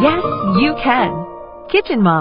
Yes, you can. Kitchen Mom.